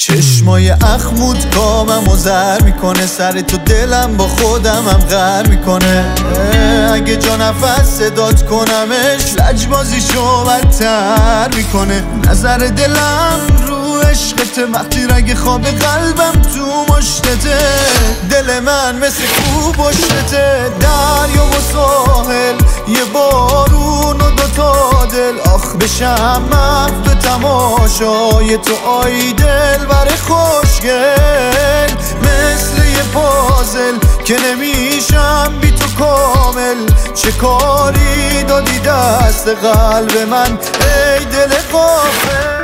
چشمای اخمود کامم و زر می‌کنه. سر تو دلم با خودم هم غر می‌کنه. اگه جا نفس صدات کنمش لجبازیشو بدتر می‌کنه. نظر دلم رو عشقت وقتی رگ خواب قلبم تو مشتته. دل من مثل کو پشتته دریا بشم به تماشای تو آی دل بر خوشگل. مثل یه پازل که نمیشم بی تو کامل. چه کاری دادی دست قلب من؟ ای دل قافل